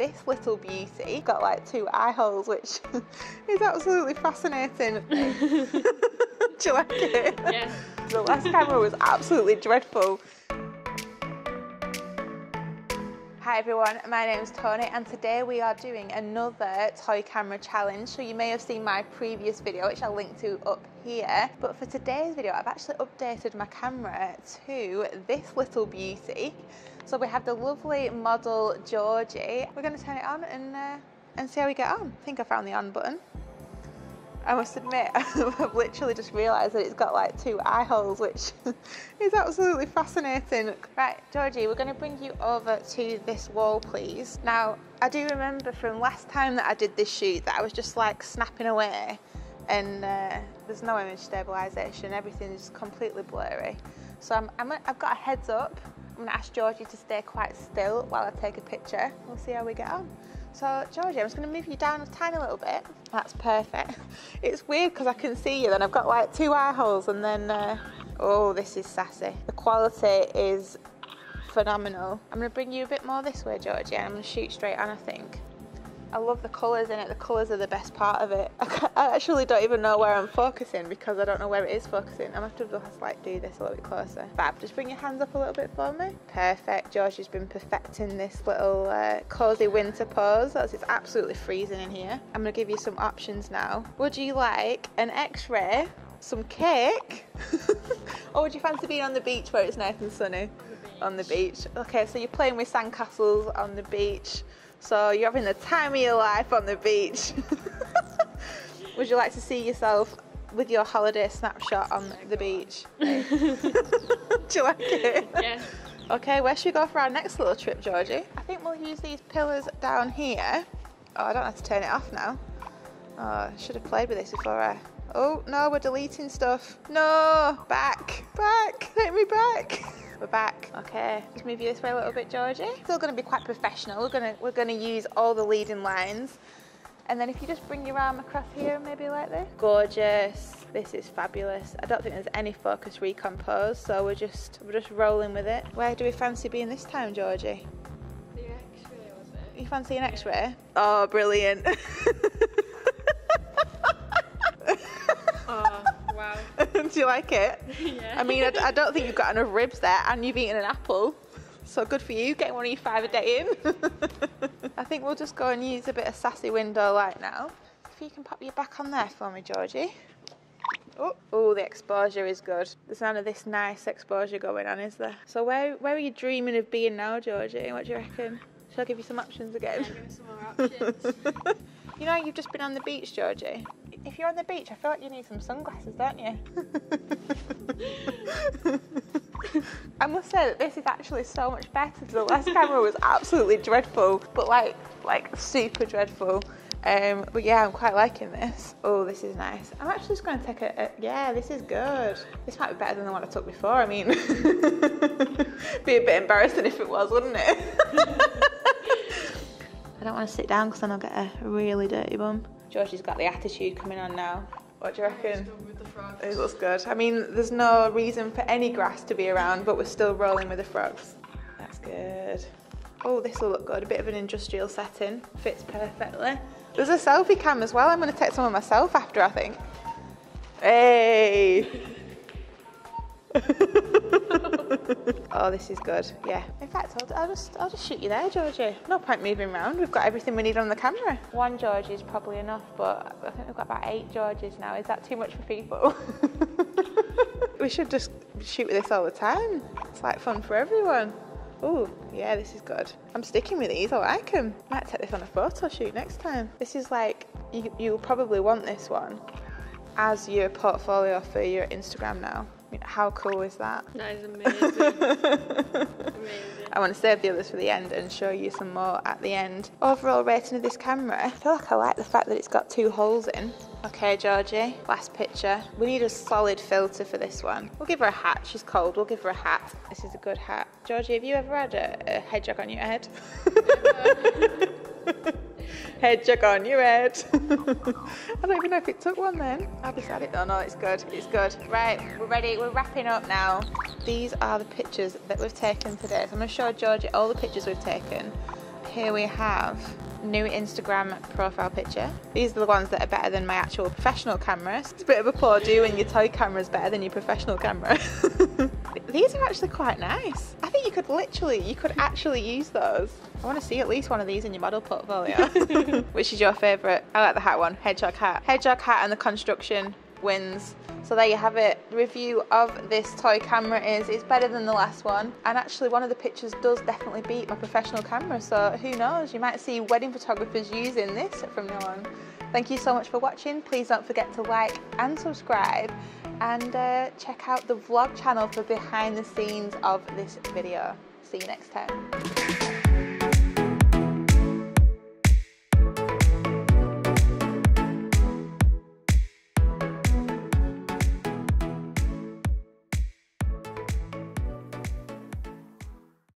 this little beauty. Got like two eye holes, which is absolutely fascinating. Do you like it? Yeah. The last camera was absolutely dreadful. Hi everyone, my name is Toni and today we are doing another toy camera challenge. So you may have seen my previous video which I'll link to up here. But for today's video I've actually updated my camera to this little beauty. So we have the lovely model Georgi. We're going to turn it on and, uh, and see how we get on. I think I found the on button. I must admit, I've literally just realised that it's got like two eye holes, which is absolutely fascinating. Right, Georgi, we're going to bring you over to this wall, please. Now, I do remember from last time that I did this shoot that I was just like snapping away and uh, there's no image stabilisation, everything is completely blurry. So I'm, I've got a heads up I'm to ask Georgi to stay quite still while I take a picture. We'll see how we get on. So, Georgi, I'm just to move you down a tiny little bit. That's perfect. It's weird because I can see you, then I've got like two eye holes, and then, uh, oh, this is sassy. The quality is phenomenal. I'm to bring you a bit more this way, Georgi, I'm to shoot straight on, I think. I love the colours in it. The colours are the best part of it. I, actually don't even know where I'm focusing because I don't know where it is focusing. I'm going to have to just like do this a little bit closer. Fab, just bring your hands up a little bit for me. Perfect. George has been perfecting this little uh, cosy winter pose. That's, it's absolutely freezing in here. I'm going to give you some options now. Would you like an x-ray, some cake, or would you fancy being on the beach where it's nice and sunny? The on the beach. Okay, so you're playing with sandcastles on the beach. So you're having the time of your life on the beach. Would you like to see yourself with your holiday snapshot on the beach? Do you like it? Yeah. Okay, where should we go for our next little trip, Georgi? I think we'll use these pillars down here. Oh, I don't have to turn it off now. Oh, I should have played with this before I... Oh, no, we're deleting stuff. No, back, back, take me back. We're back. Okay, just move you this way a little bit, Georgi. Still going to be quite professional. We're going to we're going to use all the leading lines, and then if you just bring your arm across here, maybe like this. Gorgeous. This is fabulous. I don't think there's any focus recompose, so we're just we're just rolling with it. Where do we fancy being this time, Georgi? The X-ray was it? You fancy an X-ray? Oh, brilliant. do you like it? yeah. I mean, I, I, don't think you've got enough ribs there, and you've eaten an apple. So good for you, getting one of your five a day in. I think we'll just go and use a bit of sassy window light now. If you can pop your back on there for me, Georgi. Oh, oh, the exposure is good. There's none of this nice exposure going on, is there? So where where are you dreaming of being now, Georgi? What do you reckon? Shall I give you some options again? Yeah, give me some more options. you know, you've just been on the beach, Georgi. If you're on the beach, I feel like you need some sunglasses, don't you? I must say that this is actually so much better. The last camera was absolutely dreadful, but like, like super dreadful. Um, but yeah, I'm quite liking this. Oh, this is nice. I'm actually just going to take a, a, yeah, this is good. This might be better than the one I took before. I mean, be a bit embarrassing if it was, wouldn't it? I don't want to sit down because then I'll get a really dirty bum. Georgi's got the attitude coming on now. What do you reckon? It looks good. I mean, there's no reason for any grass to be around, but we're still rolling with the frogs. That's good. Oh, this will look good. A bit of an industrial setting. Fits perfectly. There's a selfie cam as well. I'm going to take some of myself after, I think. Hey! oh, this is good. Yeah. In fact, I'll, I'll, just I'll just shoot you there, Georgi. No point moving around. We've got everything we need on the camera. One Georgi is probably enough, but I think we've got about eight Georges now. Is that too much for people? we should just shoot with this all the time. It's like fun for everyone. Oh, yeah, this is good. I'm sticking with these. I like them. Might take this on a photo shoot next time. This is like you, you'll probably want this one as your portfolio for your Instagram now. How cool is that? That is amazing. amazing. I want to save the others for the end and show you some more at the end. Overall rating of this camera, I feel like I like the fact that it's got two holes in. Okay, Georgi, last picture. We need a solid filter for this one. We'll give her a hat. She's cold. We'll give her a hat. This is a good hat. Georgi, have you ever had a, a hedgehog on your head? hedgehog on your head. I don't even know if it took one then. I'll be sad it. Oh no, it's good. It's good. Right, we're ready. We're wrapping up now. These are the pictures that we've taken today. So I'm going to show Georgi all the pictures we've taken. here we have new Instagram profile picture. These are the ones that are better than my actual professional cameras. It's a bit of a poor do when your toy camera is better than your professional camera. These are actually quite nice. Think you could literally, you could actually use those. I want to see at least one of these in your model portfolio. Which is your favourite? I like the hat one, hedgehog hat. Hedgehog hat and the construction wins. So there you have it. The review of this toy camera is it's better than the last one. And actually one of the pictures does definitely beat my professional camera. So who knows, you might see wedding photographers using this from now on. Thank you so much for watching. Please don't forget to like and subscribe and uh, check out the vlog channel for behind the scenes of this video. See you next time.